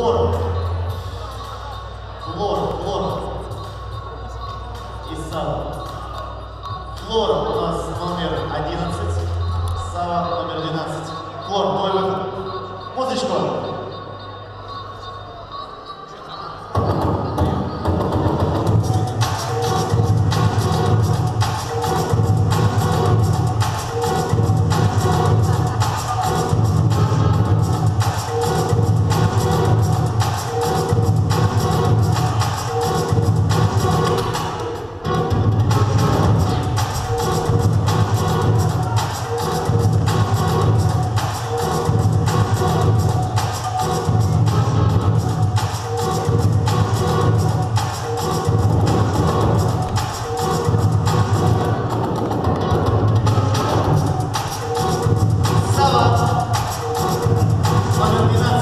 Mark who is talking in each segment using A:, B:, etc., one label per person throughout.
A: Флор. Флор, Флор. И Сава. Флор у нас номер 11. Сава номер 12. Флор, твой выход. Музычку. Сава. Номер 12.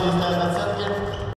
A: Majestad Razzano.